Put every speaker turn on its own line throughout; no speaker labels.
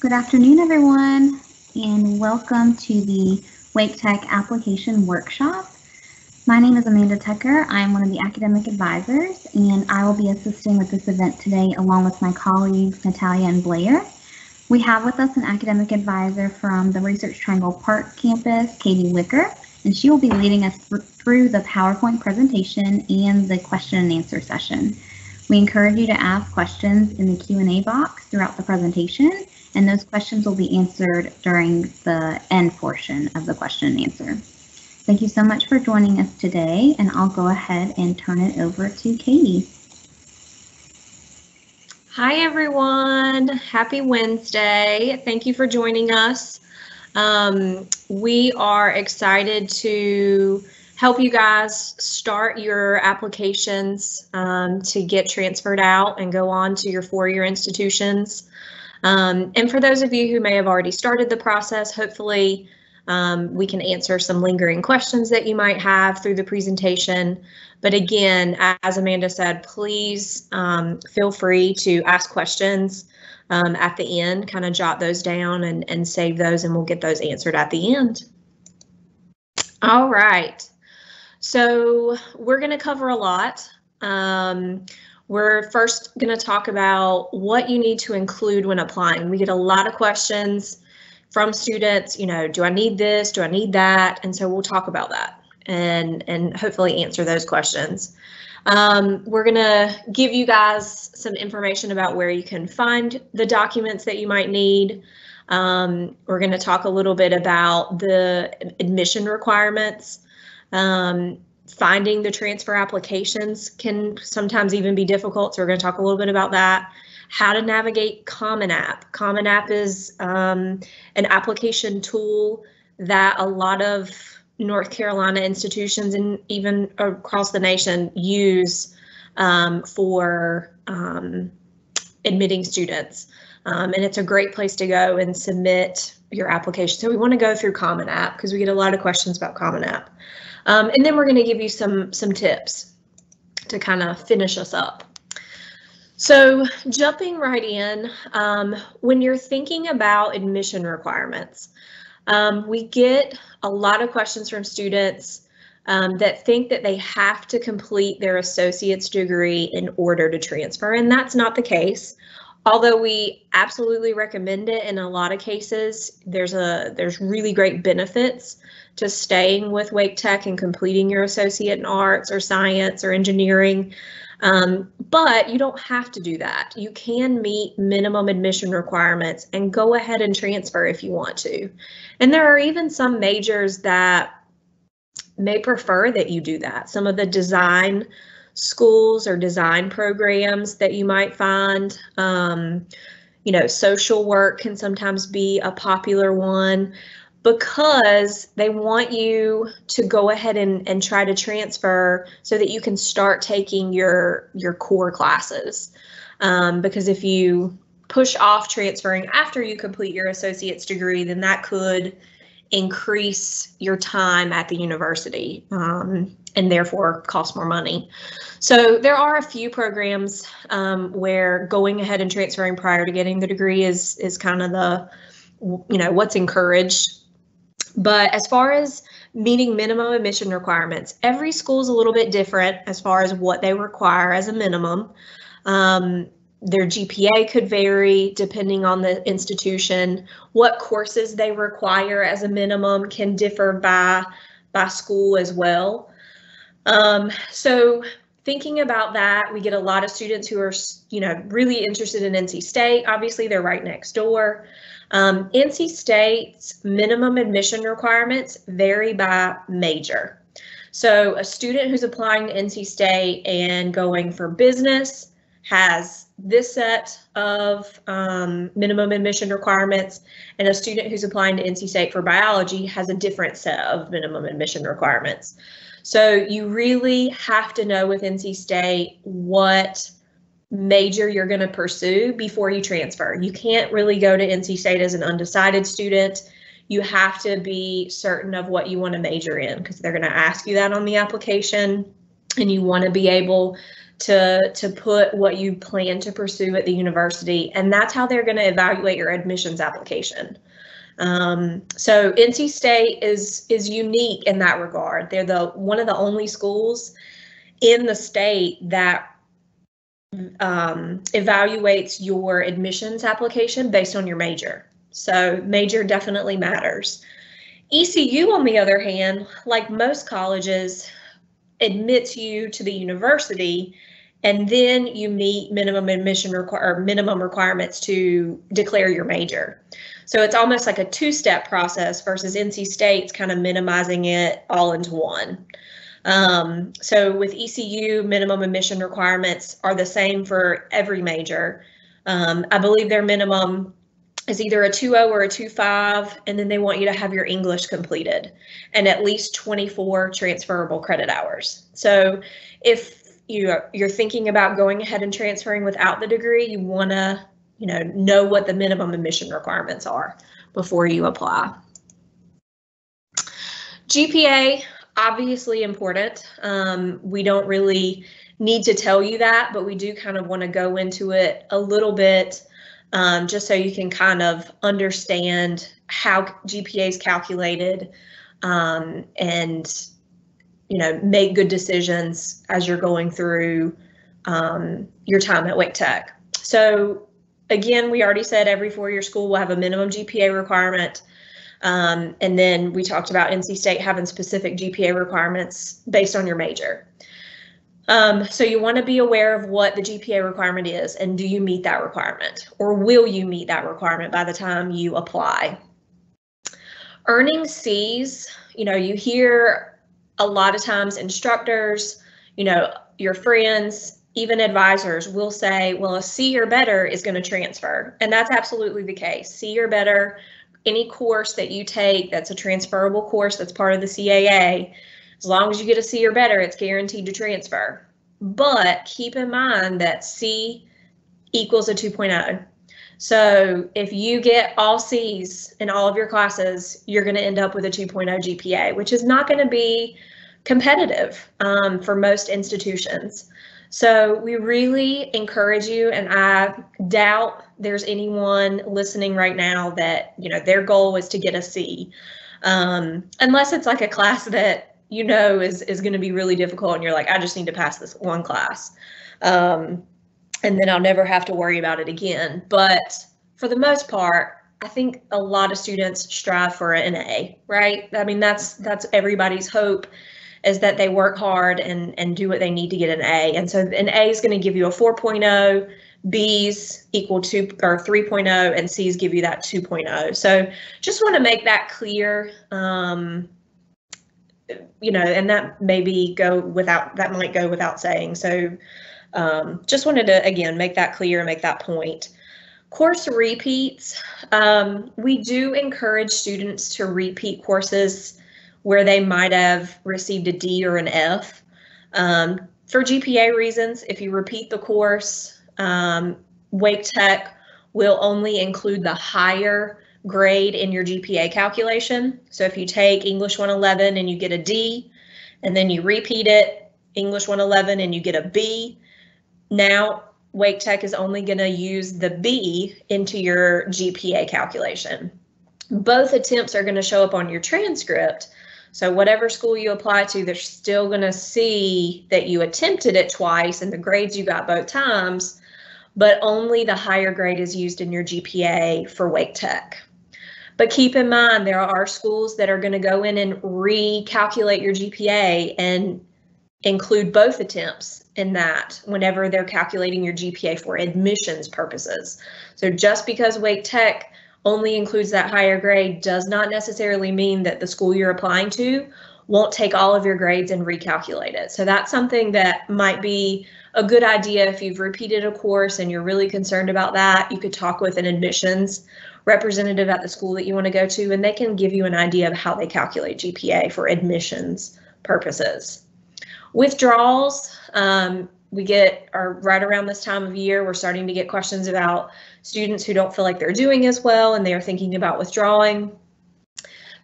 Good afternoon, everyone, and welcome to the Wake Tech Application Workshop. My name is Amanda Tucker. I'm one of the academic advisors, and I will be assisting with this event today along with my colleagues, Natalia and Blair. We have with us an academic advisor from the Research Triangle Park campus, Katie Wicker, and she will be leading us through the PowerPoint presentation and the question and answer session. We encourage you to ask questions in the Q&A box throughout the presentation, and those questions will be answered during the end portion of the question and answer. Thank you so much for joining us today, and I'll go ahead and turn it over to Katie.
Hi, everyone. Happy Wednesday. Thank you for joining us. Um, we are excited to help you guys start your applications um, to get transferred out and go on to your four-year institutions. Um, and for those of you who may have already started the process, hopefully um, we can answer some lingering questions that you might have through the presentation. But again, as Amanda said, please um, feel free to ask questions um, at the end, kind of jot those down and, and save those and we'll get those answered at the end. All right. So we're going to cover a lot. Um, we're first going to talk about what you need to include when applying. We get a lot of questions from students, you know, do I need this? Do I need that? And so we'll talk about that and, and hopefully answer those questions. Um, we're going to give you guys some information about where you can find the documents that you might need. Um, we're going to talk a little bit about the admission requirements um, finding the transfer applications can sometimes even be difficult, so we're going to talk a little bit about that. How to navigate Common App. Common App is um, an application tool that a lot of North Carolina institutions and even across the nation use um, for um, admitting students. Um, and it's a great place to go and submit your application. So we want to go through Common App because we get a lot of questions about Common App. Um, and then we're going to give you some some tips to kind of finish us up. So jumping right in, um, when you're thinking about admission requirements, um, we get a lot of questions from students um, that think that they have to complete their associate's degree in order to transfer, and that's not the case. Although we absolutely recommend it in a lot of cases, there's a there's really great benefits to staying with Wake Tech and completing your associate in arts or science or engineering. Um, but you don't have to do that. You can meet minimum admission requirements and go ahead and transfer if you want to. And there are even some majors that may prefer that you do that. Some of the design schools or design programs that you might find. Um, you know, social work can sometimes be a popular one because they want you to go ahead and, and try to transfer so that you can start taking your your core classes. Um, because if you push off transferring after you complete your associate's degree, then that could increase your time at the university um, and therefore cost more money. So there are a few programs um, where going ahead and transferring prior to getting the degree is is kind of the you know what's encouraged but as far as meeting minimum admission requirements, every school is a little bit different as far as what they require as a minimum. Um, their GPA could vary depending on the institution. What courses they require as a minimum can differ by by school as well. Um, so thinking about that, we get a lot of students who are, you know, really interested in NC State. Obviously, they're right next door. Um, NC State's minimum admission requirements vary by major. So a student who's applying to NC State and going for business has this set of um, minimum admission requirements, and a student who's applying to NC State for biology has a different set of minimum admission requirements. So you really have to know with NC State what major you're going to pursue before you transfer. You can't really go to NC State as an undecided student. You have to be certain of what you want to major in because they're going to ask you that on the application and you want to be able to, to put what you plan to pursue at the university, and that's how they're going to evaluate your admissions application. Um, so NC State is is unique in that regard. They're the one of the only schools in the state that um, evaluates your admissions application based on your major. So major definitely matters. ECU, on the other hand, like most colleges, admits you to the university and then you meet minimum admission require or minimum requirements to declare your major. So it's almost like a two-step process versus NC State's kind of minimizing it all into one. Um, so with ECU, minimum admission requirements are the same for every major. Um, I believe their minimum is either a 2.0 or a 2.5, and then they want you to have your English completed and at least 24 transferable credit hours. So if you you're thinking about going ahead and transferring without the degree, you want to you know know what the minimum admission requirements are before you apply. GPA obviously important. Um, we don't really need to tell you that, but we do kind of want to go into it a little bit um, just so you can kind of understand how GPA is calculated um, and you know make good decisions as you're going through um, your time at Wake Tech. So again, we already said every four-year school will have a minimum GPA requirement. Um, and then we talked about NC State having specific GPA requirements based on your major. Um, so you want to be aware of what the GPA requirement is and do you meet that requirement or will you meet that requirement by the time you apply? Earning C's, you know, you hear a lot of times instructors, you know, your friends, even advisors will say, well, a C or better is going to transfer. And that's absolutely the case. C or better, any course that you take that's a transferable course that's part of the CAA, as long as you get a C or better, it's guaranteed to transfer. But keep in mind that C equals a 2.0. So if you get all C's in all of your classes, you're going to end up with a 2.0 GPA, which is not going to be competitive um, for most institutions. So we really encourage you, and I doubt there's anyone listening right now that you know their goal is to get a C, um, unless it's like a class that you know is is going to be really difficult, and you're like, I just need to pass this one class, um, and then I'll never have to worry about it again. But for the most part, I think a lot of students strive for an A, right? I mean, that's that's everybody's hope is that they work hard and, and do what they need to get an A. And so an A is going to give you a 4.0, B's equal to or 3.0, and C's give you that 2.0. So just want to make that clear. Um, you know, and that maybe go without that might go without saying. So um, just wanted to again make that clear, and make that point. Course repeats. Um, we do encourage students to repeat courses where they might have received a D or an F. Um, for GPA reasons, if you repeat the course, um, Wake Tech will only include the higher grade in your GPA calculation. So if you take English 111 and you get a D, and then you repeat it, English 111 and you get a B, now Wake Tech is only going to use the B into your GPA calculation. Both attempts are going to show up on your transcript, so whatever school you apply to, they're still going to see that you attempted it twice and the grades you got both times, but only the higher grade is used in your GPA for Wake Tech. But keep in mind, there are schools that are going to go in and recalculate your GPA and include both attempts in that whenever they're calculating your GPA for admissions purposes. So just because Wake Tech only includes that higher grade does not necessarily mean that the school you're applying to won't take all of your grades and recalculate it. So that's something that might be a good idea if you've repeated a course and you're really concerned about that. You could talk with an admissions representative at the school that you want to go to, and they can give you an idea of how they calculate GPA for admissions purposes. Withdrawals, um, we get are right around this time of year, we're starting to get questions about students who don't feel like they're doing as well and they are thinking about withdrawing.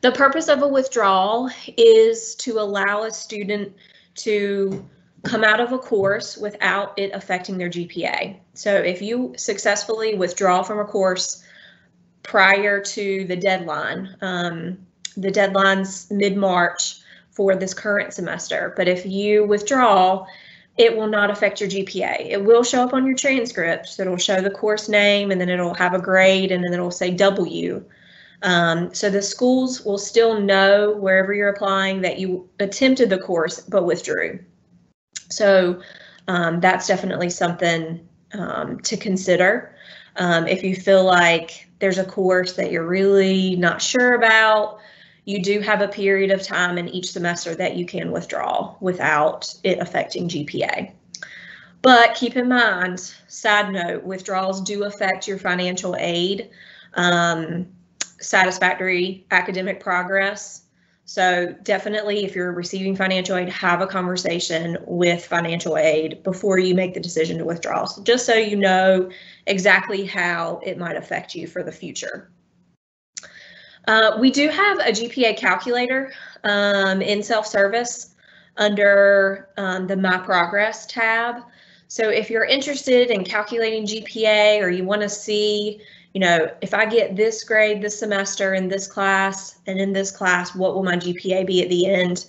The purpose of a withdrawal is to allow a student to come out of a course without it affecting their GPA. So if you successfully withdraw from a course prior to the deadline, um, the deadline's mid-March for this current semester, but if you withdraw, it will not affect your GPA. It will show up on your transcript. So it'll show the course name and then it'll have a grade and then it'll say W. Um, so the schools will still know wherever you're applying that you attempted the course but withdrew. So um, that's definitely something um, to consider. Um, if you feel like there's a course that you're really not sure about, you do have a period of time in each semester that you can withdraw without it affecting GPA. But keep in mind, side note, withdrawals do affect your financial aid, um, satisfactory academic progress, so definitely if you're receiving financial aid, have a conversation with financial aid before you make the decision to withdraw, so just so you know exactly how it might affect you for the future. Uh, we do have a GPA calculator um, in self-service under um, the My Progress tab. So if you're interested in calculating GPA or you want to see you know, if I get this grade this semester in this class and in this class, what will my GPA be at the end?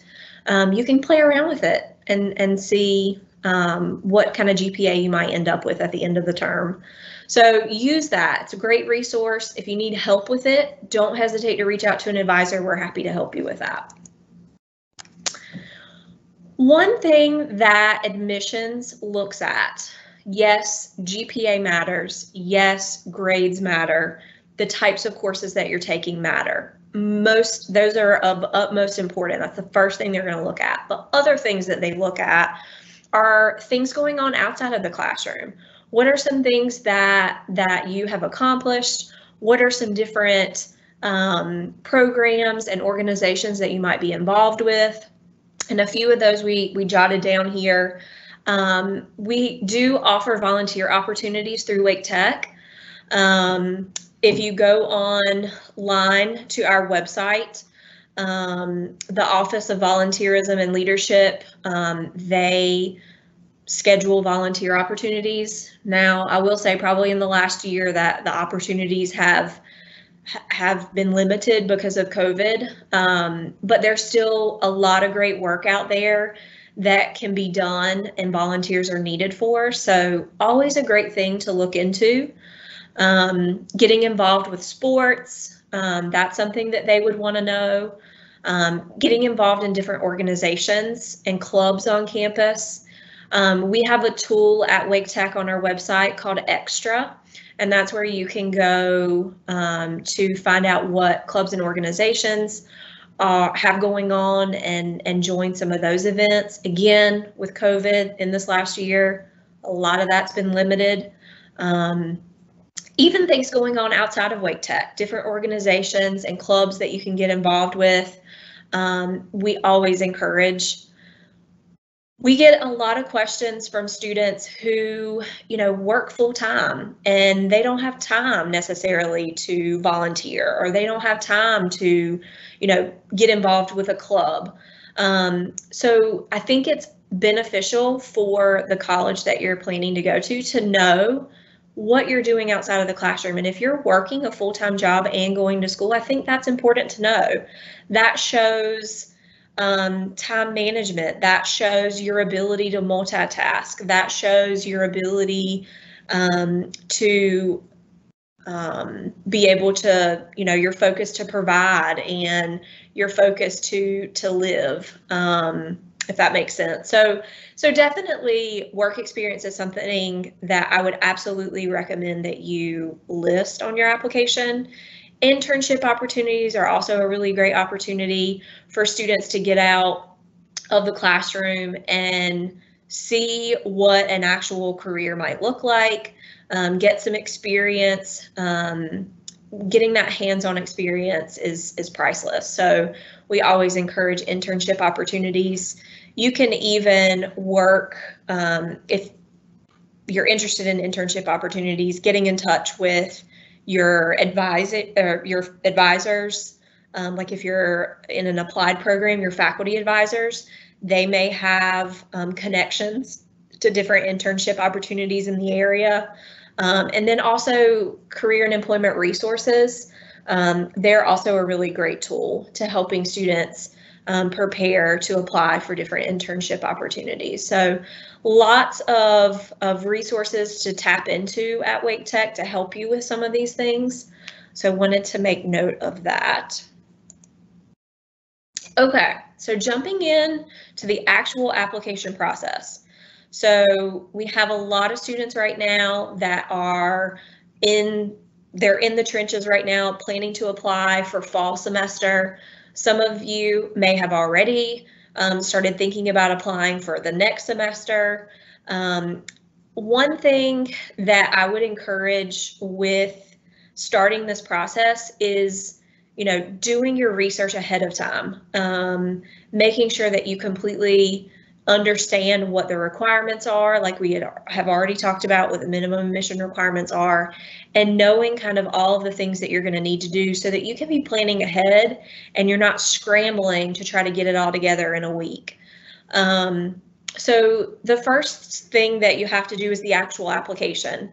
Um, you can play around with it and, and see um, what kind of GPA you might end up with at the end of the term. So use that. It's a great resource. If you need help with it, don't hesitate to reach out to an advisor. We're happy to help you with that. One thing that admissions looks at yes, GPA matters. Yes, grades matter. The types of courses that you're taking matter. Most, those are of utmost importance. That's the first thing they're going to look at. But other things that they look at are things going on outside of the classroom. What are some things that that you have accomplished? What are some different um, programs and organizations that you might be involved with? And a few of those we we jotted down here. Um, we do offer volunteer opportunities through Wake Tech. Um, if you go online to our website, um, the Office of Volunteerism and Leadership, um, they schedule volunteer opportunities. Now, I will say probably in the last year that the opportunities have have been limited because of COVID, um, but there's still a lot of great work out there that can be done and volunteers are needed for. So always a great thing to look into. Um, getting involved with sports, um, that's something that they would want to know. Um, getting involved in different organizations and clubs on campus. Um, we have a tool at Wake Tech on our website called Extra, and that's where you can go um, to find out what clubs and organizations uh, have going on and and join some of those events. Again, with COVID in this last year, a lot of that's been limited. Um, even things going on outside of Wake Tech, different organizations and clubs that you can get involved with. Um, we always encourage we get a lot of questions from students who, you know, work full time and they don't have time necessarily to volunteer or they don't have time to, you know, get involved with a club. Um, so I think it's beneficial for the college that you're planning to go to to know what you're doing outside of the classroom. And if you're working a full time job and going to school, I think that's important to know. That shows um, time management. That shows your ability to multitask. That shows your ability um, to um, be able to, you know, your focus to provide and your focus to to live. Um, if that makes sense. So, so definitely work experience is something that I would absolutely recommend that you list on your application. Internship opportunities are also a really great opportunity for students to get out of the classroom and see what an actual career might look like, um, get some experience. Um, getting that hands-on experience is is priceless. So we always encourage internship opportunities. You can even work um, if you're interested in internship opportunities, getting in touch with your advisor or your advisors, um, like if you're in an applied program, your faculty advisors, They may have um, connections to different internship opportunities in the area. Um, and then also career and employment resources. Um, they're also a really great tool to helping students um, prepare to apply for different internship opportunities. So lots of, of resources to tap into at Wake Tech to help you with some of these things. So wanted to make note of that. Okay, so jumping in to the actual application process. So we have a lot of students right now that are in, they're in the trenches right now planning to apply for fall semester. Some of you may have already um, started thinking about applying for the next semester. Um, one thing that I would encourage with starting this process is you know doing your research ahead of time um, making sure that you completely understand what the requirements are, like we had, have already talked about what the minimum admission requirements are, and knowing kind of all of the things that you're going to need to do so that you can be planning ahead and you're not scrambling to try to get it all together in a week. Um, so the first thing that you have to do is the actual application.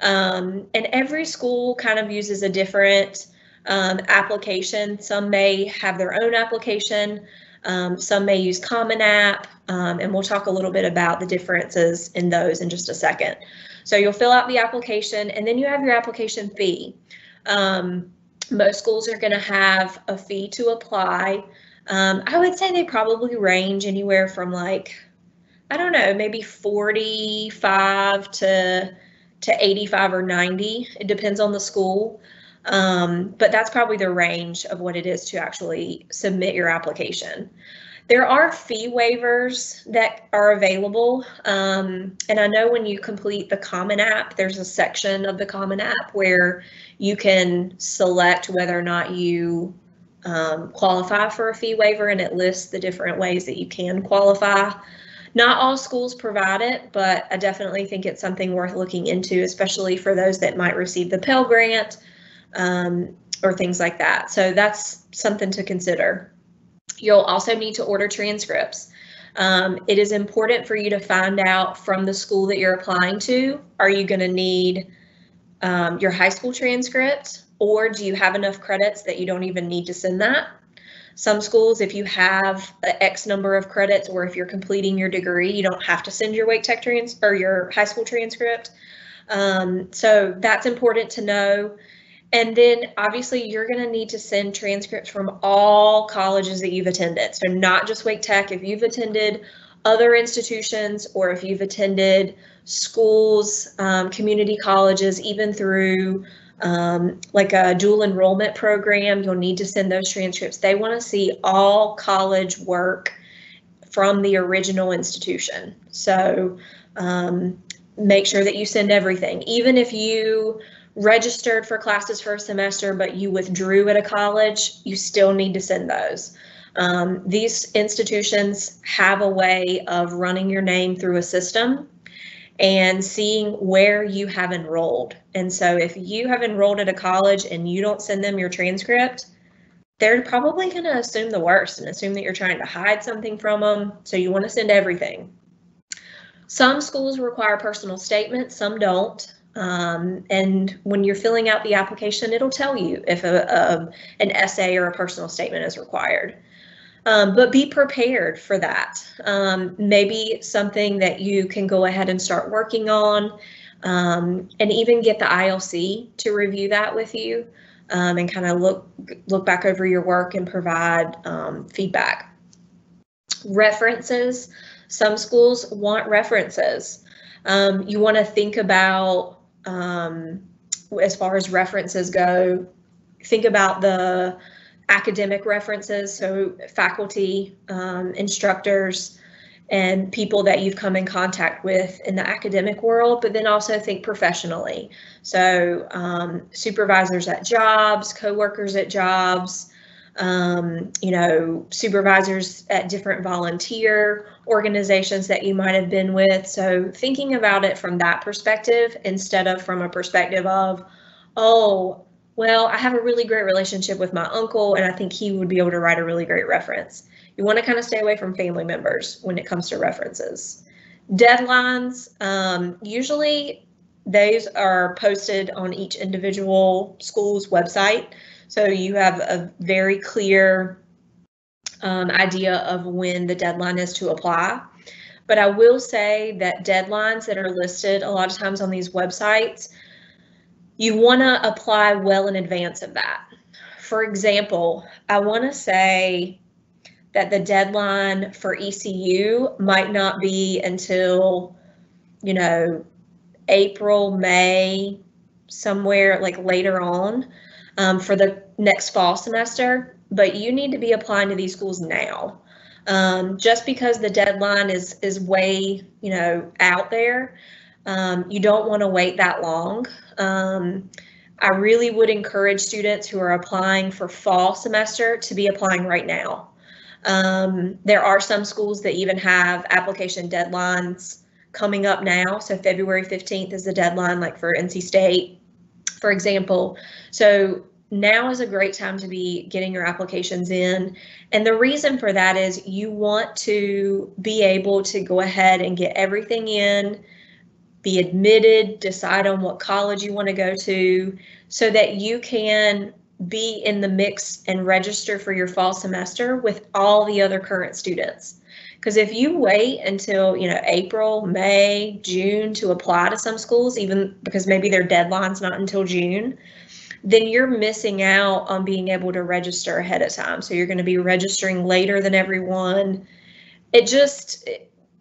Um, and every school kind of uses a different um, application. Some may have their own application. Um, some may use Common App, um, and we'll talk a little bit about the differences in those in just a second. So you'll fill out the application, and then you have your application fee. Um, most schools are going to have a fee to apply. Um, I would say they probably range anywhere from like, I don't know, maybe 45 to to 85 or 90. It depends on the school. Um, but that's probably the range of what it is to actually submit your application. There are fee waivers that are available. Um, and I know when you complete the Common App, there's a section of the Common App where you can select whether or not you um, qualify for a fee waiver and it lists the different ways that you can qualify. Not all schools provide it, but I definitely think it's something worth looking into, especially for those that might receive the Pell Grant um, or things like that. So that's something to consider. You'll also need to order transcripts. Um, it is important for you to find out from the school that you're applying to, are you going to need um, your high school transcript or do you have enough credits that you don't even need to send that? Some schools, if you have X number of credits or if you're completing your degree, you don't have to send your Wake Tech trans or your high school transcript. Um, so that's important to know. And then obviously you're going to need to send transcripts from all colleges that you've attended. So not just Wake Tech, if you've attended other institutions or if you've attended schools, um, community colleges, even through um, like a dual enrollment program, you'll need to send those transcripts. They want to see all college work from the original institution. So um, make sure that you send everything. Even if you registered for classes for a semester, but you withdrew at a college, you still need to send those. Um, these institutions have a way of running your name through a system and seeing where you have enrolled. And so if you have enrolled at a college and you don't send them your transcript, they're probably going to assume the worst and assume that you're trying to hide something from them. So you want to send everything. Some schools require personal statements, some don't. Um, and when you're filling out the application, it'll tell you if a, a an essay or a personal statement is required. Um, but be prepared for that. Um, maybe something that you can go ahead and start working on um, and even get the ILC to review that with you um, and kind of look look back over your work and provide um, feedback. References. Some schools want references. Um, you want to think about um, as far as references go, think about the academic references, so faculty, um, instructors, and people that you've come in contact with in the academic world, but then also think professionally. So um, supervisors at jobs, coworkers at jobs, um, you know, supervisors at different volunteer organizations that you might have been with. So thinking about it from that perspective instead of from a perspective of, oh, well, I have a really great relationship with my uncle and I think he would be able to write a really great reference. You want to kind of stay away from family members when it comes to references. Deadlines, um, usually those are posted on each individual school's website. So you have a very clear um, idea of when the deadline is to apply. But I will say that deadlines that are listed a lot of times on these websites, you want to apply well in advance of that. For example, I want to say that the deadline for ECU might not be until, you know, April, May, somewhere like later on um, for the next fall semester, but you need to be applying to these schools now. Um, just because the deadline is is way you know out there, um, you don't want to wait that long. Um, I really would encourage students who are applying for fall semester to be applying right now. Um, there are some schools that even have application deadlines coming up now. So February 15th is the deadline, like for NC State, for example. So now is a great time to be getting your applications in. And the reason for that is you want to be able to go ahead and get everything in, be admitted, decide on what college you want to go to, so that you can be in the mix and register for your fall semester with all the other current students. Because if you wait until, you know, April, May, June to apply to some schools, even because maybe their deadline's not until June, then you're missing out on being able to register ahead of time. So you're going to be registering later than everyone. It just,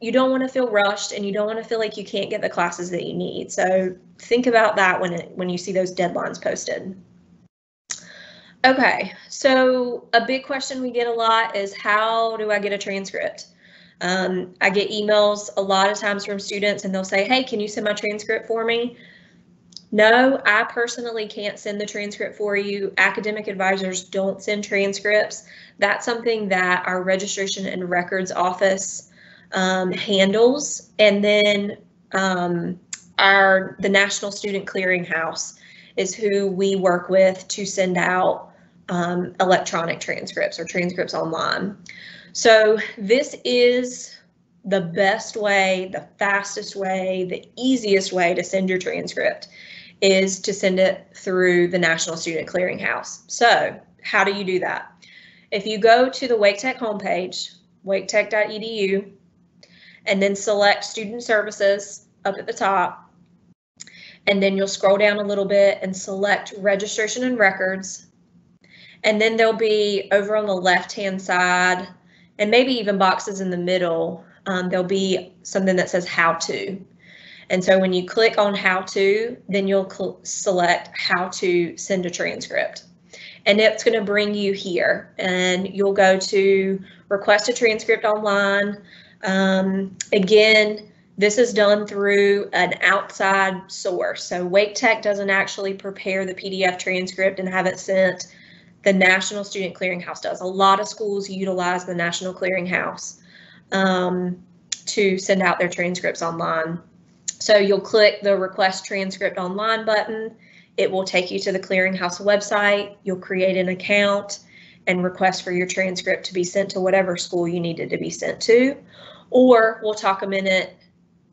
you don't want to feel rushed and you don't want to feel like you can't get the classes that you need. So think about that when it, when you see those deadlines posted. Okay, so a big question we get a lot is how do I get a transcript? Um, I get emails a lot of times from students and they'll say, hey, can you send my transcript for me? No, I personally can't send the transcript for you. Academic advisors don't send transcripts. That's something that our registration and records office um, handles. And then um, our the National Student Clearinghouse is who we work with to send out um, electronic transcripts or transcripts online. So this is the best way, the fastest way, the easiest way to send your transcript is to send it through the National Student Clearinghouse. So how do you do that? If you go to the Wake Tech homepage, waketech.edu, and then select Student Services up at the top, and then you'll scroll down a little bit and select Registration and Records, and then there'll be over on the left-hand side, and maybe even boxes in the middle, um, there'll be something that says How To. And so when you click on how to, then you'll select how to send a transcript. And it's going to bring you here and you'll go to request a transcript online. Um, again, this is done through an outside source. So Wake Tech doesn't actually prepare the PDF transcript and have it sent. The National Student Clearinghouse does. A lot of schools utilize the National Clearinghouse um, to send out their transcripts online. So you'll click the request transcript online button. It will take you to the clearinghouse website. You'll create an account and request for your transcript to be sent to whatever school you needed to be sent to. Or we'll talk a minute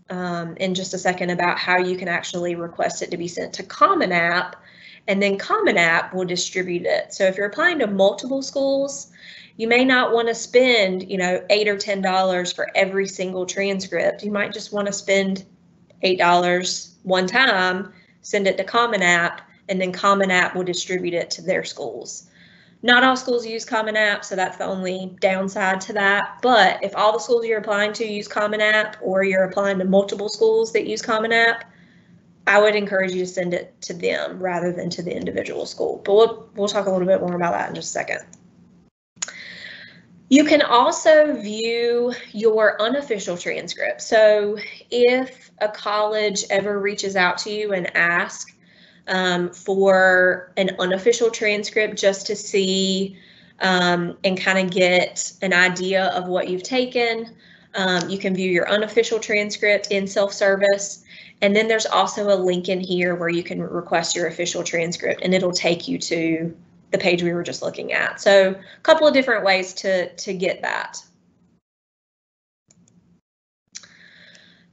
um, in just a second about how you can actually request it to be sent to Common App and then Common App will distribute it. So if you're applying to multiple schools, you may not want to spend, you know, eight or ten dollars for every single transcript. You might just want to spend $8 one time, send it to Common App, and then Common App will distribute it to their schools. Not all schools use Common App, so that's the only downside to that. But if all the schools you're applying to use Common App or you're applying to multiple schools that use Common App, I would encourage you to send it to them rather than to the individual school. But we'll, we'll talk a little bit more about that in just a second. You can also view your unofficial transcript. So if a college ever reaches out to you and asks um, for an unofficial transcript just to see um, and kind of get an idea of what you've taken, um, you can view your unofficial transcript in self-service. And then there's also a link in here where you can request your official transcript and it'll take you to the page we were just looking at. So a couple of different ways to, to get that.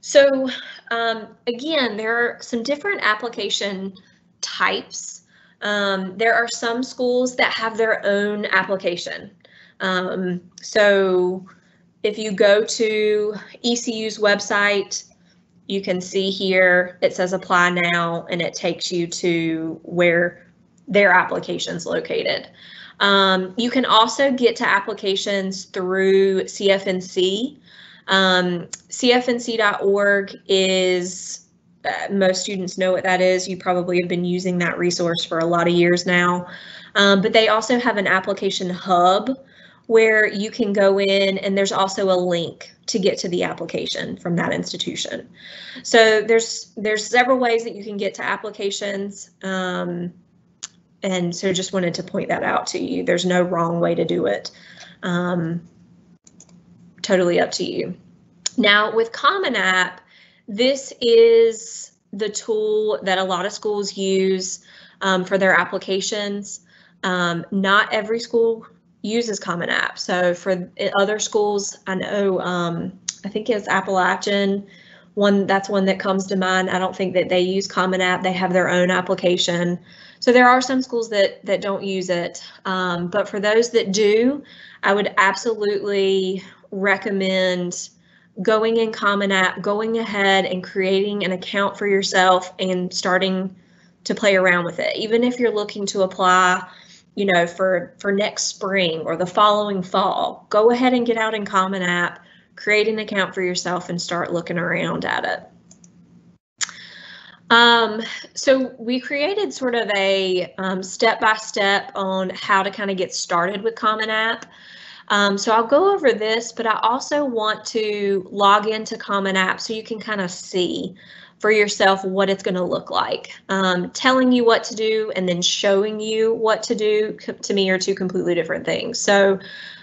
So um, again, there are some different application types. Um, there are some schools that have their own application. Um, so if you go to ECU's website, you can see here it says apply now and it takes you to where their application's located. Um, you can also get to applications through CFNC. Um, CFNC.org is, uh, most students know what that is. You probably have been using that resource for a lot of years now. Um, but they also have an application hub where you can go in and there's also a link to get to the application from that institution. So there's there's several ways that you can get to applications. Um, and so just wanted to point that out to you. There's no wrong way to do it. Um, totally up to you. Now with Common App, this is the tool that a lot of schools use um, for their applications. Um, not every school uses Common App. So for other schools, I know, um, I think it's Appalachian, one that's one that comes to mind. I don't think that they use Common App. They have their own application. So there are some schools that that don't use it. Um, but for those that do, I would absolutely recommend going in Common App, going ahead and creating an account for yourself and starting to play around with it. Even if you're looking to apply you know, for, for next spring or the following fall, go ahead and get out in Common App, create an account for yourself and start looking around at it. Um, so we created sort of a um, step-by-step um, -step on how to kind of get started with Common App. Um, so I'll go over this, but I also want to log into Common App so you can kind of see for yourself what it's going to look like. Um, telling you what to do and then showing you what to do to me are two completely different things. So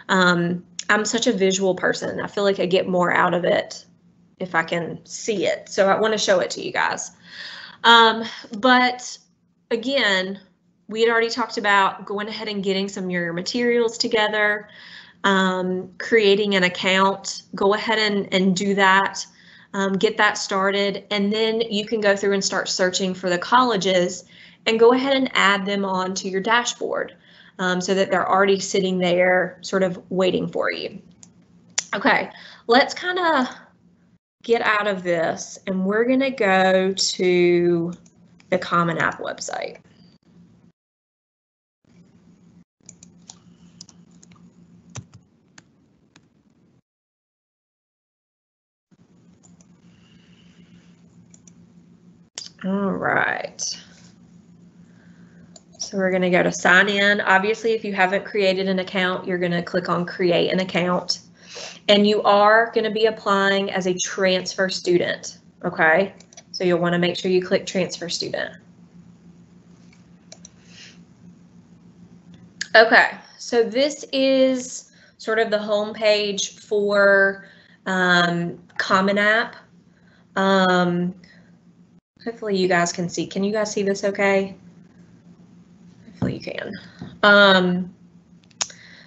um, I'm such a visual person. I feel like I get more out of it if I can see it. So I want to show it to you guys. Um, but again, we had already talked about going ahead and getting some of your materials together, um, creating an account. Go ahead and, and do that um, get that started, and then you can go through and start searching for the colleges and go ahead and add them on to your dashboard um, so that they're already sitting there sort of waiting for you. Okay, let's kind of get out of this and we're going to go to the Common App website. All right. So we're going to go to sign in. Obviously, if you haven't created an account, you're going to click on create an account. And you are going to be applying as a transfer student. Okay. So you'll want to make sure you click transfer student. Okay. So this is sort of the home page for um, Common App. Um, Hopefully you guys can see. Can you guys see this okay? Hopefully you can. Um,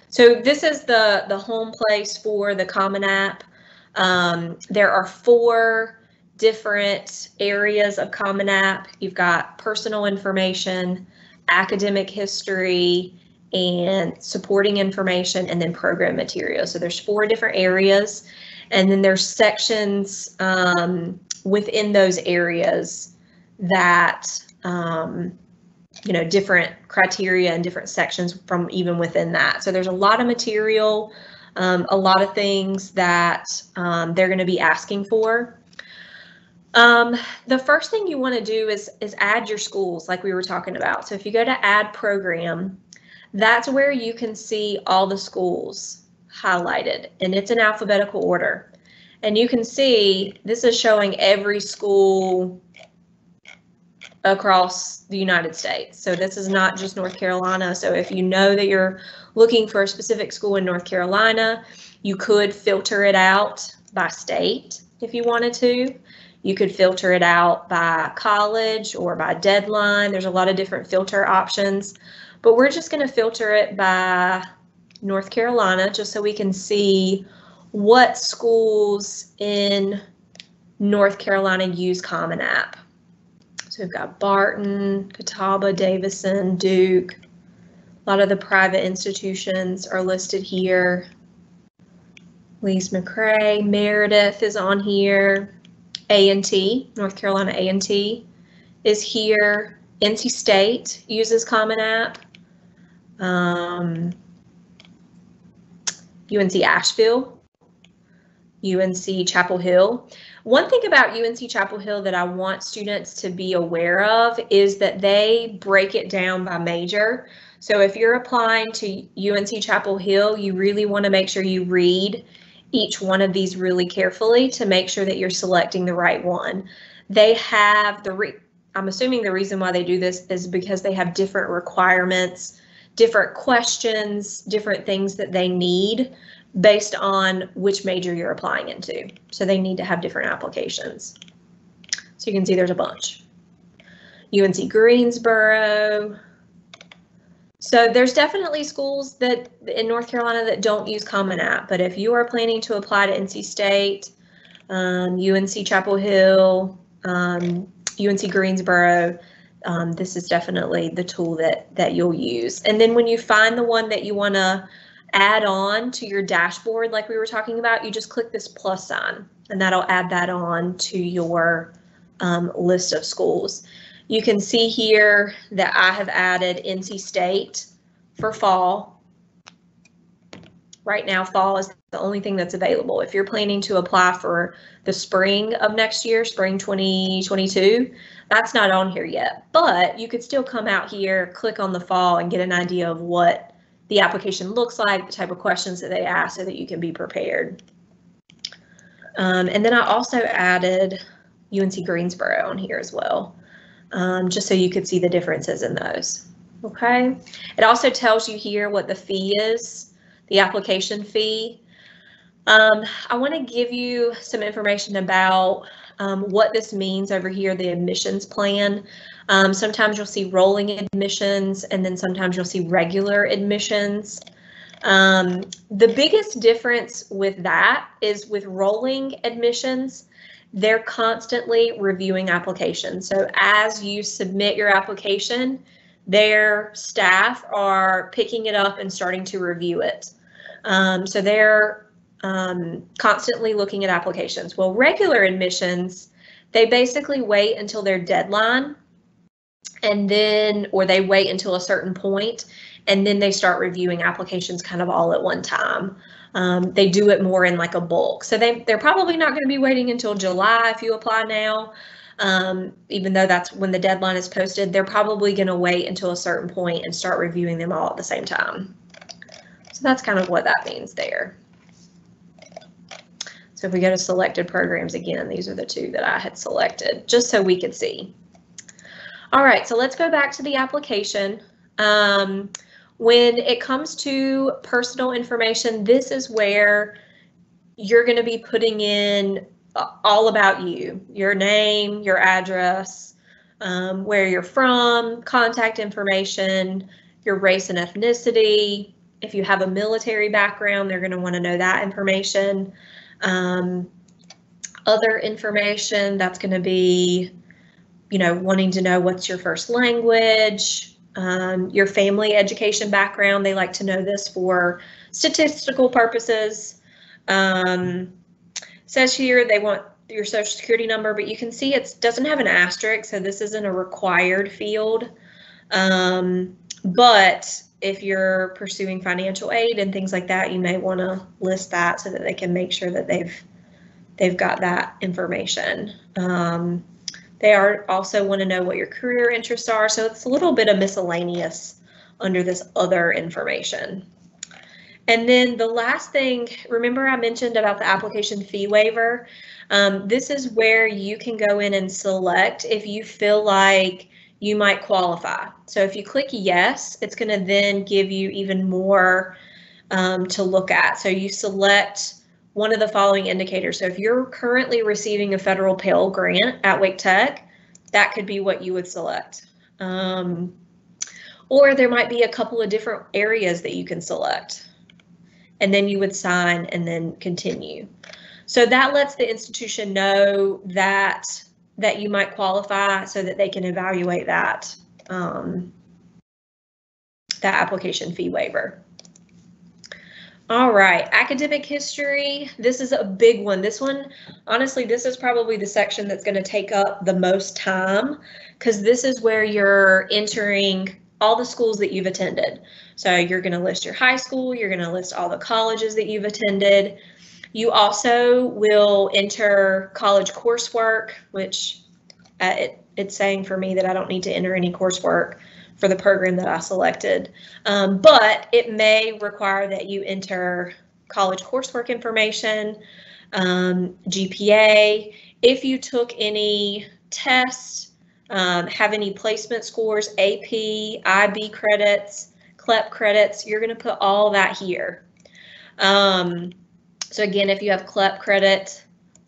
so this is the, the home place for the Common App. Um, there are four different areas of Common App. You've got personal information, academic history, and supporting information, and then program materials. So there's four different areas. And then there's sections um, within those areas that um, you know different criteria and different sections from even within that. So there's a lot of material, um, a lot of things that um, they're going to be asking for. Um, the first thing you want to do is is add your schools like we were talking about. So if you go to add program, that's where you can see all the schools highlighted and it's in alphabetical order. And you can see this is showing every school across the United States. So this is not just North Carolina. So if you know that you're looking for a specific school in North Carolina, you could filter it out by state if you wanted to. You could filter it out by college or by deadline. There's a lot of different filter options. but we're just going to filter it by North Carolina just so we can see what schools in North Carolina use Common App. So we've got Barton, Catawba, Davidson, Duke. A lot of the private institutions are listed here. Lees-McRae, Meredith is on here. A&T, North Carolina A&T is here. NC State uses Common App. Um, UNC Asheville, UNC Chapel Hill. One thing about UNC Chapel Hill that I want students to be aware of is that they break it down by major. So if you're applying to UNC Chapel Hill, you really want to make sure you read each one of these really carefully to make sure that you're selecting the right one. They have the re I'm assuming the reason why they do this is because they have different requirements, different questions, different things that they need based on which major you're applying into. So they need to have different applications. So you can see there's a bunch. UNC Greensboro. So there's definitely schools that in North Carolina that don't use Common App, but if you are planning to apply to NC State, um, UNC Chapel Hill, um, UNC Greensboro, um, this is definitely the tool that that you'll use. And then when you find the one that you want to add on to your dashboard, like we were talking about, you just click this plus sign, and that'll add that on to your um, list of schools. You can see here that I have added NC State for fall. Right now, fall is the only thing that's available. If you're planning to apply for the spring of next year, spring 2022, that's not on here yet. But you could still come out here, click on the fall, and get an idea of what the application looks like, the type of questions that they ask so that you can be prepared. Um, and then I also added UNC Greensboro on here as well, um, just so you could see the differences in those. Okay. It also tells you here what the fee is, the application fee. Um, I want to give you some information about um, what this means over here, the admissions plan. Um, sometimes you'll see rolling admissions and then sometimes you'll see regular admissions. Um, the biggest difference with that is with rolling admissions, they're constantly reviewing applications. So as you submit your application, their staff are picking it up and starting to review it. Um, so they're um, constantly looking at applications. Well, regular admissions, they basically wait until their deadline and then, or they wait until a certain point and then they start reviewing applications kind of all at one time. Um, they do it more in like a bulk. So they, they're probably not going to be waiting until July if you apply now. Um, even though that's when the deadline is posted, they're probably going to wait until a certain point and start reviewing them all at the same time. So that's kind of what that means there. So if we go to selected programs again, these are the two that I had selected just so we could see. All right, so let's go back to the application. Um, when it comes to personal information, this is where you're going to be putting in all about you, your name, your address, um, where you're from, contact information, your race and ethnicity. If you have a military background, they're going to want to know that information. Um, other information that's going to be, you know, wanting to know what's your first language, um, your family education background. They like to know this for statistical purposes. Um, says here they want your social security number, but you can see it doesn't have an asterisk, so this isn't a required field. Um, but if you're pursuing financial aid and things like that, you may want to list that so that they can make sure that they've they've got that information. Um, they are also want to know what your career interests are, so it's a little bit of miscellaneous under this other information. And then the last thing, remember I mentioned about the application fee waiver. Um, this is where you can go in and select if you feel like you might qualify. So if you click yes, it's going to then give you even more um, to look at. So you select one of the following indicators. So if you're currently receiving a federal Pell Grant at Wake Tech, that could be what you would select. Um, Or there might be a couple of different areas that you can select. And then you would sign and then continue. So that lets the institution know that that you might qualify so that they can evaluate that um, that application fee waiver. All right, academic history. This is a big one. This one, honestly, this is probably the section that's going to take up the most time because this is where you're entering all the schools that you've attended. So you're going to list your high school, you're going to list all the colleges that you've attended. You also will enter college coursework, which uh, it, it's saying for me that I don't need to enter any coursework for the program that I selected. Um, but it may require that you enter college coursework information, um, GPA. If you took any tests, um, have any placement scores, AP, IB credits, CLEP credits, you're going to put all that here. Um, so again, if you have CLEP credit,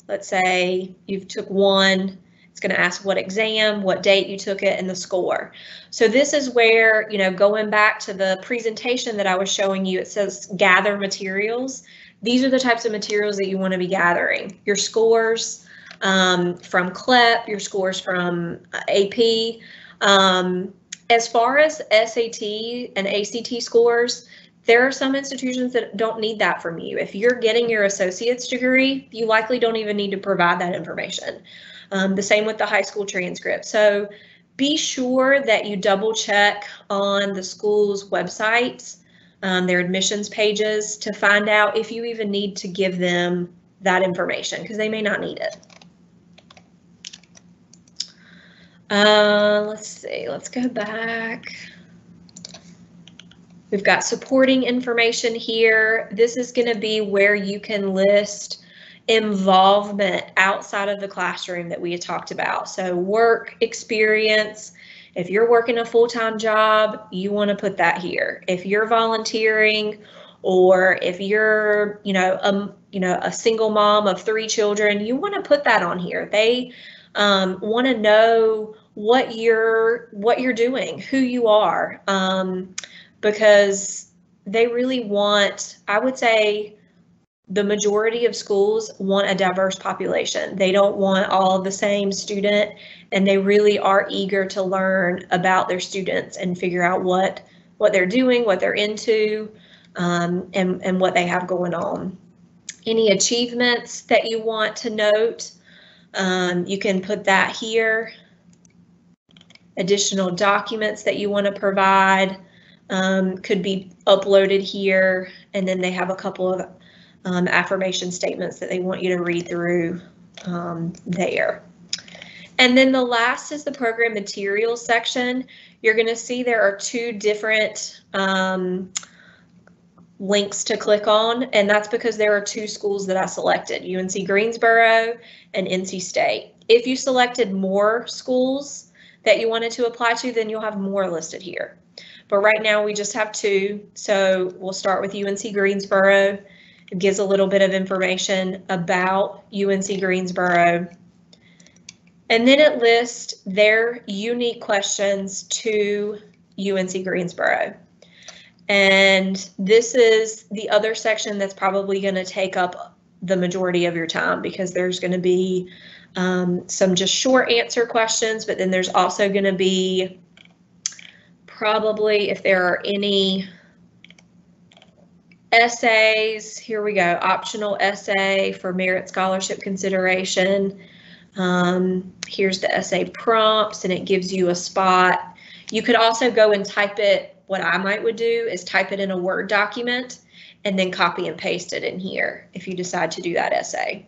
let's say you've took one, it's going to ask what exam, what date you took it, and the score. So this is where, you know, going back to the presentation that I was showing you, it says gather materials. These are the types of materials that you want to be gathering. Your scores um, from CLEP, your scores from uh, AP. Um, as far as SAT and ACT scores, there are some institutions that don't need that from you. If you're getting your associate's degree, you likely don't even need to provide that information. Um, the same with the high school transcript. So be sure that you double check on the school's websites, um, their admissions pages to find out if you even need to give them that information because they may not need it. Uh, let's see, let's go back. We've got supporting information here. This is going to be where you can list involvement outside of the classroom that we had talked about. So work experience, if you're working a full-time job, you want to put that here. If you're volunteering or if you're, you know, um, you know, a single mom of three children, you want to put that on here. They um, want to know what you're what you're doing, who you are, um, because they really want. I would say the majority of schools want a diverse population. They don't want all the same student, and they really are eager to learn about their students and figure out what what they're doing, what they're into, um, and and what they have going on. Any achievements that you want to note, um, you can put that here. Additional documents that you want to provide um, could be uploaded here, and then they have a couple of um, affirmation statements that they want you to read through um, there. And then the last is the program materials section. You're going to see there are two different um, links to click on, and that's because there are two schools that I selected, UNC Greensboro and NC State. If you selected more schools that you wanted to apply to, then you'll have more listed here. But right now we just have two, so we'll start with UNC Greensboro. Gives a little bit of information about UNC Greensboro. And then it lists their unique questions to UNC Greensboro. And this is the other section that's probably going to take up the majority of your time because there's going to be um, some just short answer questions, but then there's also going to be probably if there are any essays, here we go, optional essay for merit scholarship consideration. Um, here's the essay prompts and it gives you a spot. You could also go and type it, what I might would do is type it in a Word document and then copy and paste it in here if you decide to do that essay.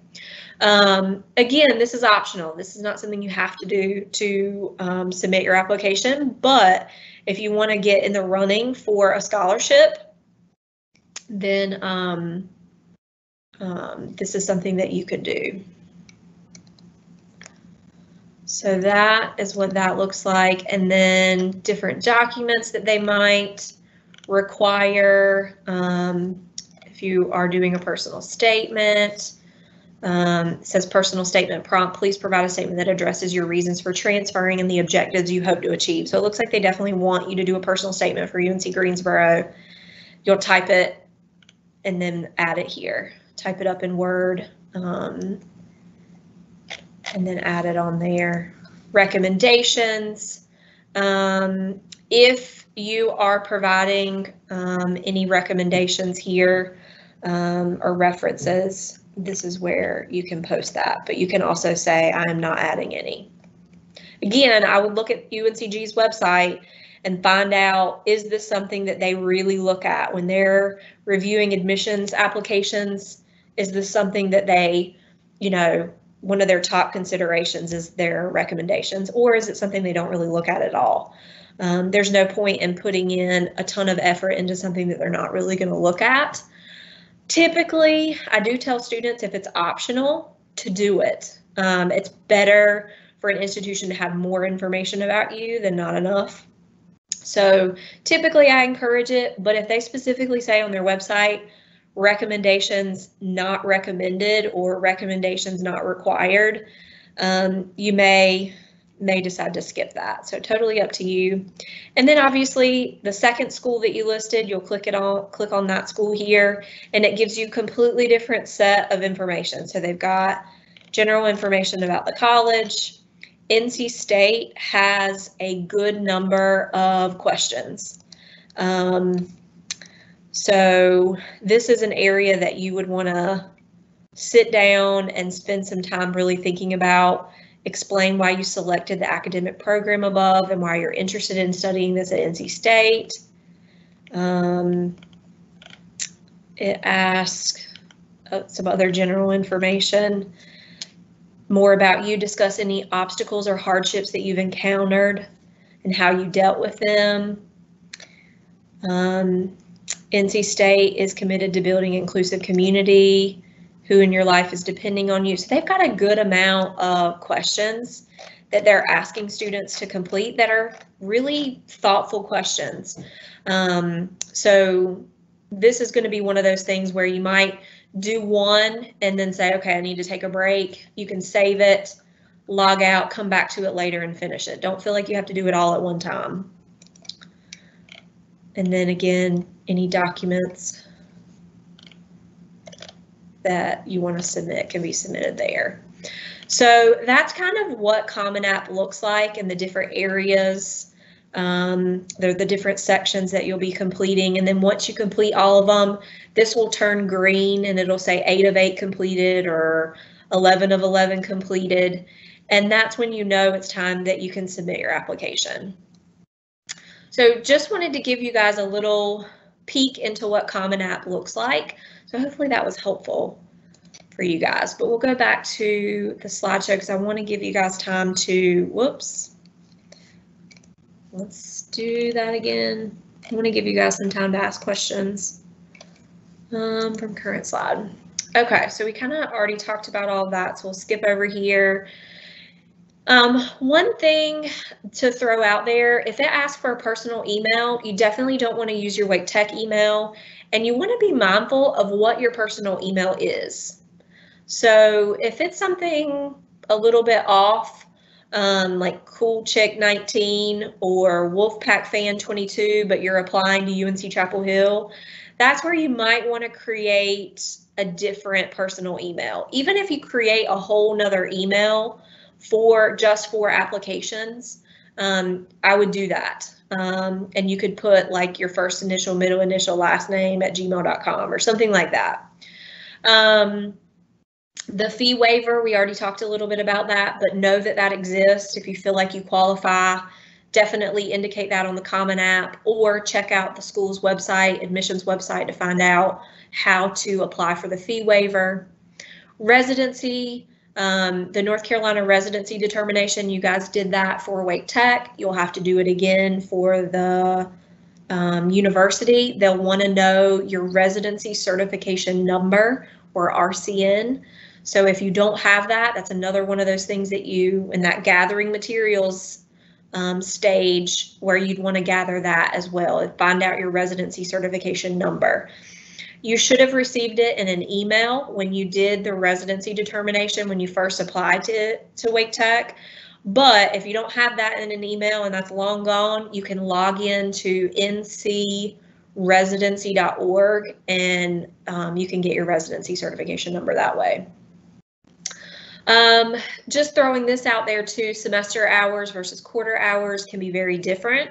Um, again, this is optional. This is not something you have to do to um, submit your application, but if you want to get in the running for a scholarship, then um, um, this is something that you could do. So that is what that looks like. And then different documents that they might require um, if you are doing a personal statement. Um, says personal statement prompt, please provide a statement that addresses your reasons for transferring and the objectives you hope to achieve. So it looks like they definitely want you to do a personal statement for UNC Greensboro. You'll type it and then add it here. Type it up in Word um, and then add it on there. Recommendations. Um, if you are providing um, any recommendations here um, or references, this is where you can post that, but you can also say, I am not adding any. Again, I would look at UNCG's website and find out, is this something that they really look at when they're reviewing admissions applications? Is this something that they, you know, one of their top considerations is their recommendations, or is it something they don't really look at at all? Um, there's no point in putting in a ton of effort into something that they're not really going to look at. Typically, I do tell students if it's optional to do it. Um, it's better for an institution to have more information about you than not enough. So typically I encourage it, but if they specifically say on their website, recommendations not recommended or recommendations not required, um, you may may decide to skip that. So totally up to you. And then obviously the second school that you listed, you'll click it on click on that school here and it gives you completely different set of information. So they've got general information about the college. NC State has a good number of questions. Um, so this is an area that you would want to sit down and spend some time really thinking about explain why you selected the academic program above and why you're interested in studying this at NC State. Um, it asks uh, some other general information, more about you, discuss any obstacles or hardships that you've encountered and how you dealt with them. Um, NC State is committed to building inclusive community who in your life is depending on you. So they've got a good amount of questions that they're asking students to complete that are really thoughtful questions. Um, so this is going to be one of those things where you might do one and then say, okay, I need to take a break. You can save it, log out, come back to it later and finish it. Don't feel like you have to do it all at one time. And then again, any documents that you want to submit can be submitted there. So that's kind of what Common App looks like in the different areas. Um, they're the different sections that you'll be completing. And then once you complete all of them, this will turn green and it'll say 8 of 8 completed or 11 of 11 completed. And that's when you know it's time that you can submit your application. So just wanted to give you guys a little peek into what Common App looks like. So hopefully that was helpful for you guys. But we'll go back to the slideshow because I want to give you guys time to, whoops. Let's do that again. I want to give you guys some time to ask questions um, from current slide. Okay, so we kind of already talked about all that, so we'll skip over here. Um, one thing to throw out there, if it asks for a personal email, you definitely don't want to use your Wake Tech email and you want to be mindful of what your personal email is. So if it's something a little bit off, um, like Cool Chick 19 or Wolfpack Fan 22, but you're applying to UNC Chapel Hill, that's where you might want to create a different personal email. Even if you create a whole nother email for just for applications, um, I would do that. Um, and you could put like your first initial, middle initial, last name at gmail.com or something like that. Um, the fee waiver, we already talked a little bit about that, but know that that exists. If you feel like you qualify, definitely indicate that on the Common App or check out the school's website, admissions website to find out how to apply for the fee waiver. Residency, um, the North Carolina residency determination, you guys did that for Wake Tech. You'll have to do it again for the um, university. They'll want to know your residency certification number or RCN. So if you don't have that, that's another one of those things that you, in that gathering materials um, stage where you'd want to gather that as well. Find out your residency certification number. You should have received it in an email when you did the residency determination when you first applied to, to Wake Tech. But if you don't have that in an email and that's long gone, you can log in to ncresidency.org and um, you can get your residency certification number that way. Um, just throwing this out there too, semester hours versus quarter hours can be very different.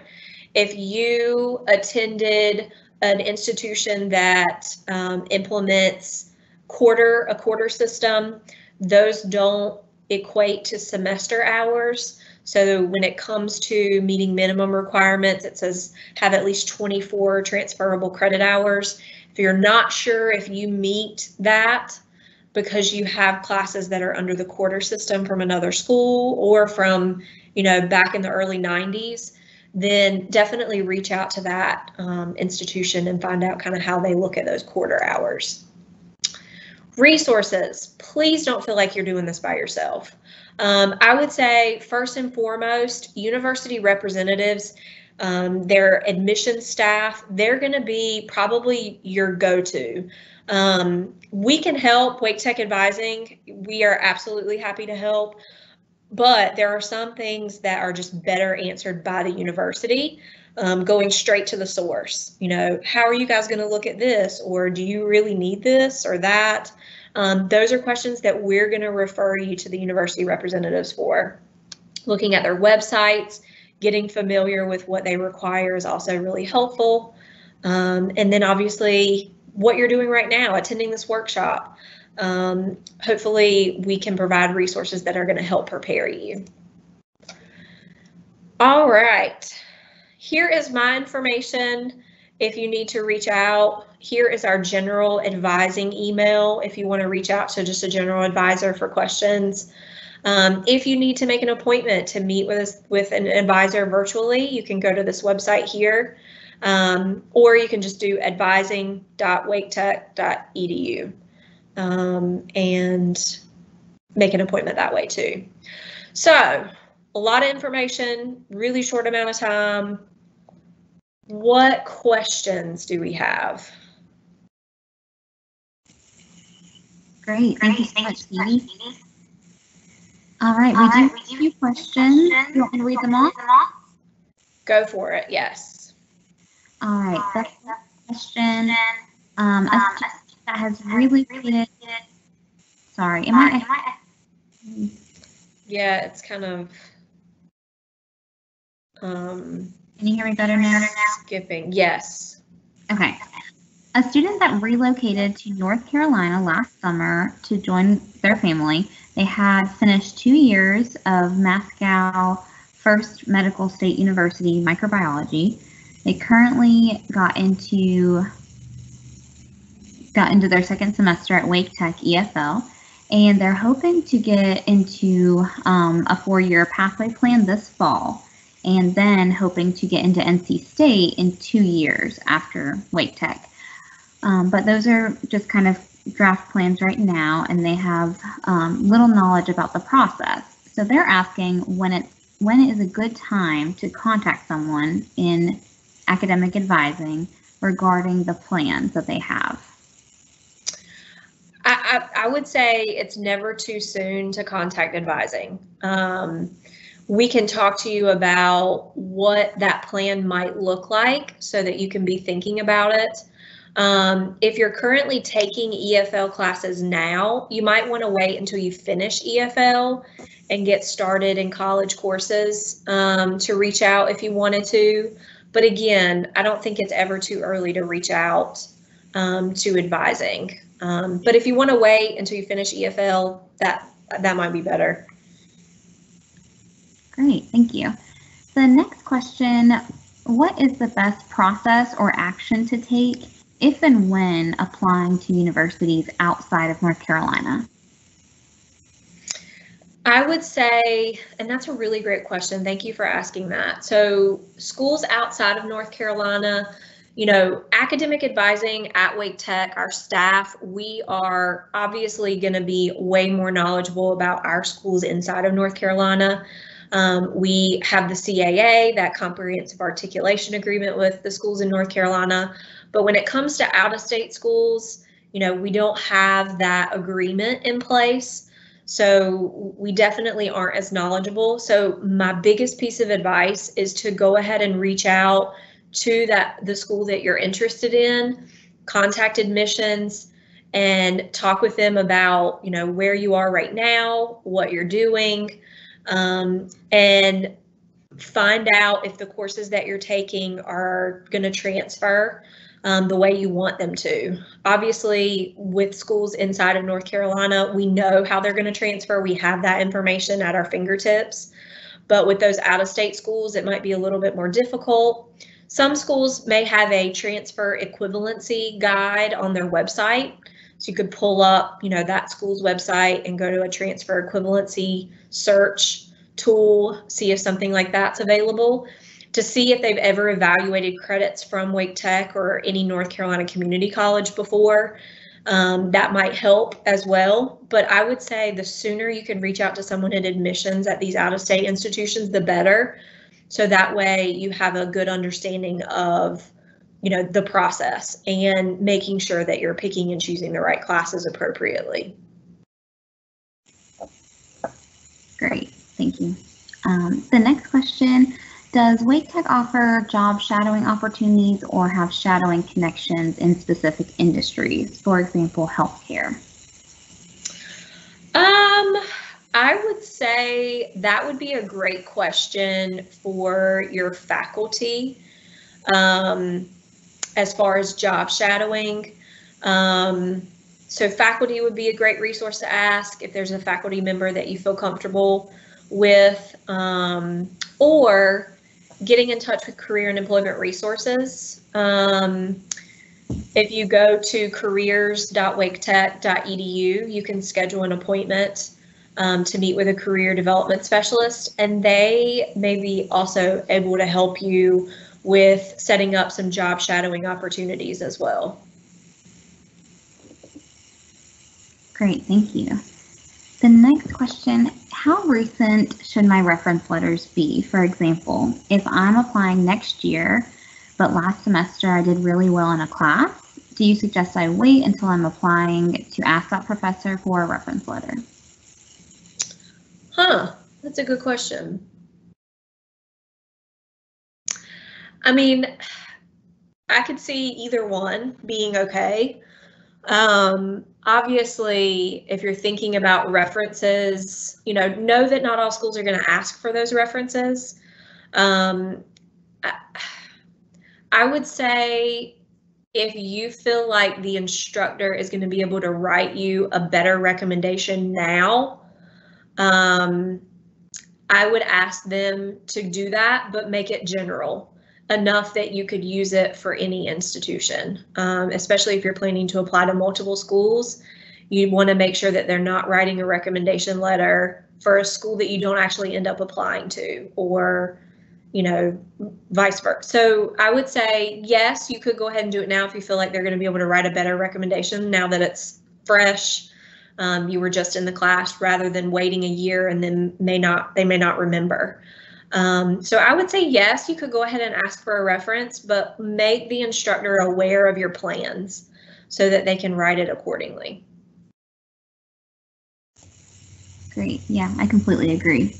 If you attended an institution that um, implements quarter a quarter system, those don't equate to semester hours. So when it comes to meeting minimum requirements, it says have at least 24 transferable credit hours. If you're not sure if you meet that because you have classes that are under the quarter system from another school or from, you know, back in the early 90s, then definitely reach out to that um, institution and find out kind of how they look at those quarter hours. Resources, please don't feel like you're doing this by yourself. Um, I would say first and foremost, university representatives, um, their admission staff, they're going to be probably your go-to. Um, we can help Wake Tech Advising. We are absolutely happy to help. But there are some things that are just better answered by the university um, going straight to the source. You know how are you guys going to look at this? Or do you really need this or that? Um, those are questions that we're going to refer you to the university representatives for. Looking at their websites getting familiar with what they require is also really helpful. Um, and then obviously what you're doing right now attending this workshop um, hopefully we can provide resources that are going to help prepare you. All right, here is my information. If you need to reach out, here is our general advising email if you want to reach out to just a general advisor for questions. Um, if you need to make an appointment to meet with, with an advisor virtually, you can go to this website here, um, or you can just do advising.waketech.edu um, and make an appointment that way too. So a lot of information, really short amount of time. What questions do we have?
Great, thank you so much, Stevie. All right, we do have a few questions. You want me to read them off?
Go for it, yes.
All right, the question, um, a that has really created. Sorry, am I? Am I
yeah, it's kind of. Um,
Can you hear me better now?
Skipping, yes.
Okay. A student that relocated to North Carolina last summer to join their family, they had finished two years of Moscow First Medical State University microbiology. They currently got into got into their second semester at Wake Tech EFL, and they're hoping to get into um, a four-year pathway plan this fall, and then hoping to get into NC State in two years after Wake Tech. Um, but those are just kind of draft plans right now, and they have um, little knowledge about the process. So they're asking when it's when is a good time to contact someone in academic advising regarding the plans that they have.
I, I, would say it's never too soon to contact advising. Um, we can talk to you about what that plan might look like so that you can be thinking about it. Um, if you're currently taking EFL classes now, you might want to wait until you finish EFL and get started in college courses um, to reach out if you wanted to. But again, I don't think it's ever too early to reach out um, to advising. Um, but if you want to wait until you finish EFL, that that might be better.
Great, thank you. The next question, what is the best process or action to take if and when applying to universities outside of North Carolina?
I would say, and that's a really great question. Thank you for asking that. So schools outside of North Carolina, you know, academic advising at Wake Tech, our staff, we are obviously going to be way more knowledgeable about our schools inside of North Carolina. Um, we have the CAA, that comprehensive articulation agreement with the schools in North Carolina, But when it comes to out of state schools, you know, we don't have that agreement in place. So we definitely aren't as knowledgeable. So my biggest piece of advice is to go ahead and reach out to that the school that you're interested in, contact admissions and talk with them about, you know, where you are right now, what you're doing, um, and find out if the courses that you're taking are going to transfer um, the way you want them to. Obviously, with schools inside of North Carolina, we know how they're going to transfer. We have that information at our fingertips. But with those out of state schools, it might be a little bit more difficult. Some schools may have a transfer equivalency guide on their website. So you could pull up, you know, that school's website and go to a transfer equivalency search tool, see if something like that's available to see if they've ever evaluated credits from Wake Tech or any North Carolina community college before. Um, that might help as well. But I would say the sooner you can reach out to someone in admissions at these out of state institutions, the better. So that way you have a good understanding of you know the process and making sure that you're picking and choosing the right classes appropriately.
Great, thank you. Um, the next question does Wake Tech offer job shadowing opportunities or have shadowing connections in specific industries, for example, healthcare?
Um, I would say that would be a great question for your faculty um, as far as job shadowing. Um, so faculty would be a great resource to ask if there's a faculty member that you feel comfortable with, um, or getting in touch with career and employment resources. Um, if you go to careers.waketech.edu, you can schedule an appointment um, to meet with a career development specialist, and they may be also able to help you with setting up some job shadowing opportunities as well.
Great, thank you. The next question, how recent should my reference letters be? For example, if I'm applying next year, but last semester I did really well in a class, do you suggest I wait until I'm applying to ask that professor for a reference letter?
Huh, that's a good question. I mean, I could see either one being okay. Um, obviously, if you're thinking about references, you know, know that not all schools are going to ask for those references. Um, I, would say if you feel like the instructor is going to be able to write you a better recommendation now, um, I would ask them to do that, but make it general enough that you could use it for any institution, um, especially if you're planning to apply to multiple schools. You want to make sure that they're not writing a recommendation letter for a school that you don't actually end up applying to or you know, vice versa. So I would say, yes, you could go ahead and do it now if you feel like they're going to be able to write a better recommendation now that it's fresh. Um, you were just in the class rather than waiting a year and then may not they may not remember. Um, so I would say yes, you could go ahead and ask for a reference, but make the instructor aware of your plans so that they can write it accordingly.
Great. Yeah, I completely agree.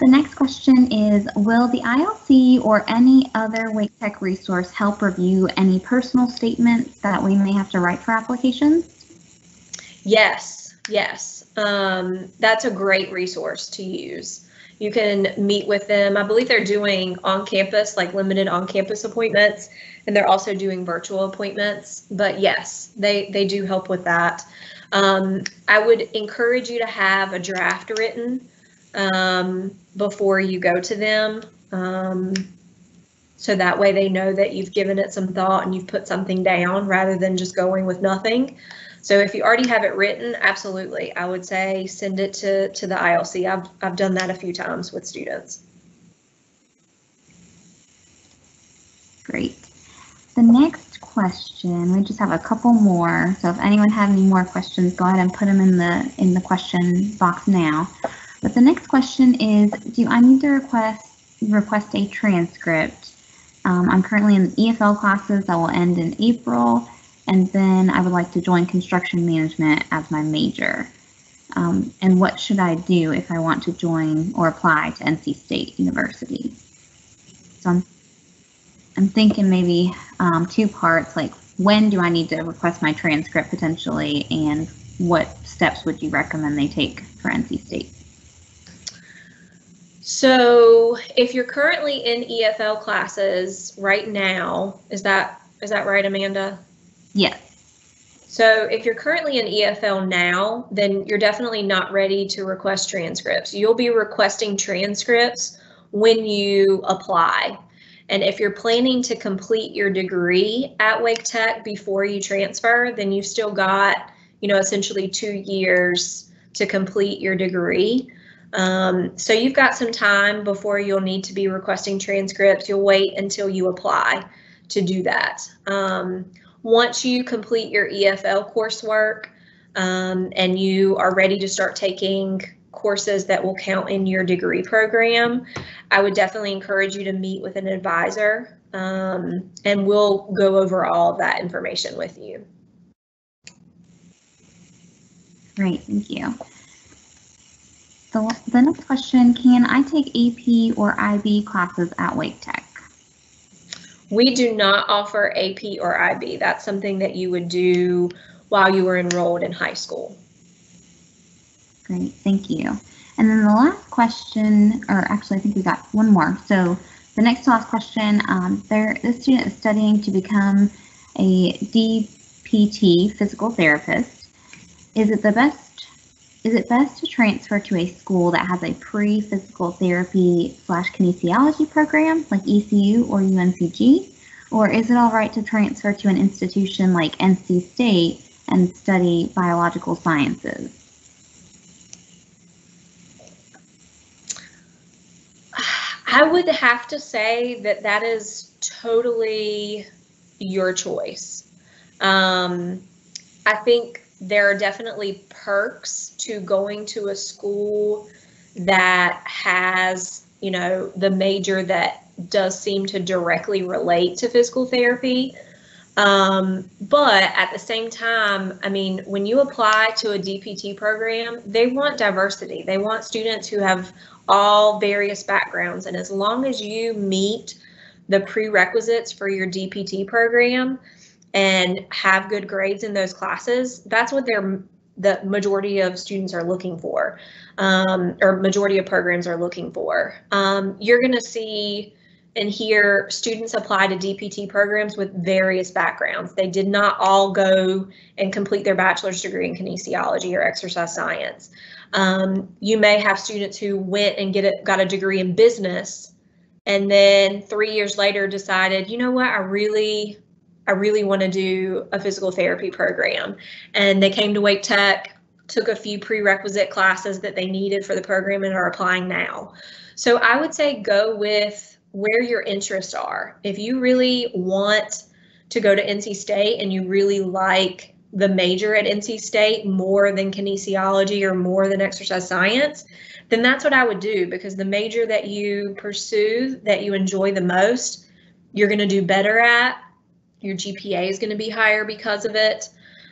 The next question is, will the ILC or any other Wake Tech resource help review any personal statements that we may have to write for applications?
Yes, yes. Um, that's a great resource to use. You can meet with them. I believe they're doing on campus, like limited on campus appointments, and they're also doing virtual appointments. But yes, they, they do help with that. Um, I would encourage you to have a draft written um, before you go to them. Um, so that way they know that you've given it some thought and you've put something down rather than just going with nothing. So if you already have it written, absolutely, I would say send it to, to the ILC. I've, I've done that a few times with students.
Great. The next question, we just have a couple more. So if anyone have any more questions, go ahead and put them in the in the question box now. But the next question is, do I need to request request a transcript Um, I'm currently in EFL classes that will end in April, and then I would like to join construction management as my major. Um, and what should I do if I want to join or apply to NC State University? So I'm, I'm thinking maybe um, two parts, like when do I need to request my transcript potentially, and what steps would you recommend they take for NC State?
So if you're currently in EFL classes right now, is that is that right, Amanda?
Yes.
So if you're currently in EFL now, then you're definitely not ready to request transcripts. You'll be requesting transcripts when you apply. And if you're planning to complete your degree at Wake Tech before you transfer, then you've still got, you know, essentially two years to complete your degree. Um, so you've got some time before you'll need to be requesting transcripts. You'll wait until you apply to do that. Um, once you complete your EFL coursework um, and you are ready to start taking courses that will count in your degree program, I would definitely encourage you to meet with an advisor um, and we'll go over all of that information with you.
Great, thank you. The, the next question, can I take AP or IB classes at Wake Tech?
We do not offer AP or IB. That's something that you would do while you were enrolled in high school.
Great, thank you. And then the last question, or actually I think we got one more. So the next to last question, um, there, this student is studying to become a DPT physical therapist. Is it the best is it best to transfer to a school that has a pre-physical therapy slash kinesiology program like ECU or UNCG? Or is it all right to transfer to an institution like NC State and study biological sciences?
I would have to say that that is totally your choice. Um, I think there are definitely perks to going to a school that has, you know, the major that does seem to directly relate to physical therapy. Um, but at the same time, I mean, when you apply to a DPT program, they want diversity. They want students who have all various backgrounds. And as long as you meet the prerequisites for your DPT program and have good grades in those classes, that's what they're the majority of students are looking for, um, or majority of programs are looking for. Um, you're going to see and hear students apply to DPT programs with various backgrounds. They did not all go and complete their bachelor's degree in kinesiology or exercise science. Um, you may have students who went and get it, got a degree in business and then three years later decided, you know what, I really I really want to do a physical therapy program. And they came to Wake Tech, took a few prerequisite classes that they needed for the program and are applying now. So I would say go with where your interests are. If you really want to go to NC State and you really like the major at NC State more than kinesiology or more than exercise science, then that's what I would do because the major that you pursue, that you enjoy the most, you're going to do better at your GPA is going to be higher because of it,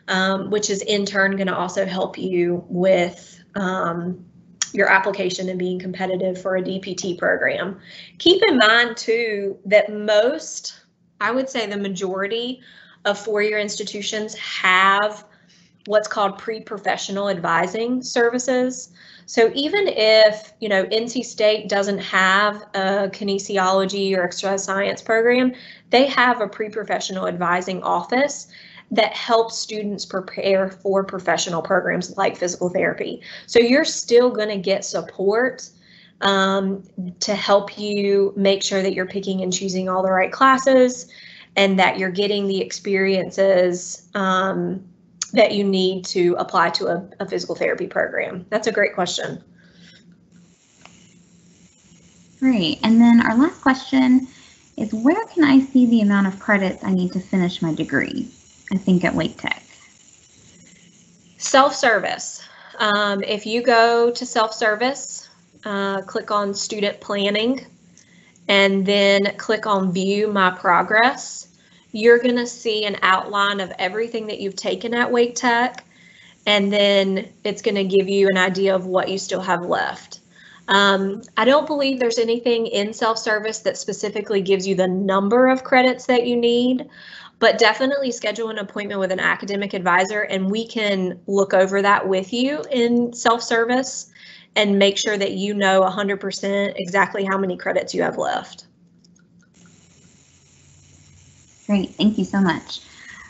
um, which is in turn going to also help you with um, your application and being competitive for a DPT program. Keep in mind too that most, I would say the majority of four-year institutions have what's called pre-professional advising services. So even if, you know, NC State doesn't have a kinesiology or exercise science program, they have a pre-professional advising office that helps students prepare for professional programs like physical therapy. So you're still going to get support um, to help you make sure that you're picking and choosing all the right classes and that you're getting the experiences um, that you need to apply to a, a physical therapy program? That's a great question.
Great. And then our last question is where can I see the amount of credits I need to finish my degree? I think at Wake Tech.
Self-service. Um, if you go to self-service, uh, click on student planning, and then click on View My Progress, you're going to see an outline of everything that you've taken at Wake Tech, and then it's going to give you an idea of what you still have left. Um, I don't believe there's anything in self-service that specifically gives you the number of credits that you need, but definitely schedule an appointment with an academic advisor and we can look over that with you in self-service and make sure that you know 100% exactly how many credits you have left.
Great, thank you so much.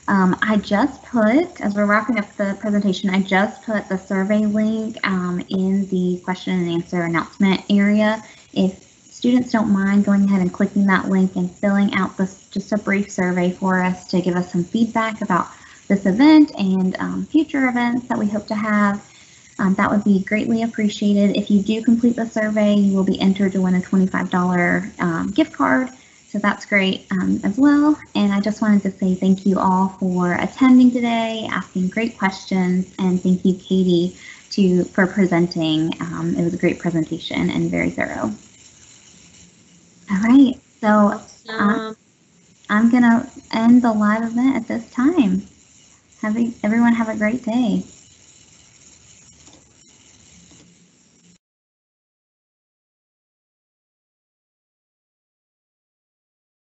Um, I just put, as we're wrapping up the presentation, I just put the survey link um, in the question and answer announcement area. If students don't mind going ahead and clicking that link and filling out this just a brief survey for us to give us some feedback about this event and um, future events that we hope to have. Um, that would be greatly appreciated. If you do complete the survey, you will be entered to win a $25 um, gift card. So that's great um, as well. And I just wanted to say thank you all for attending today, asking great questions, and thank you, Katie, to for presenting. Um, it was a great presentation and very thorough. All right, so uh, I'm gonna end the live event at this time. Have a, everyone have a great day.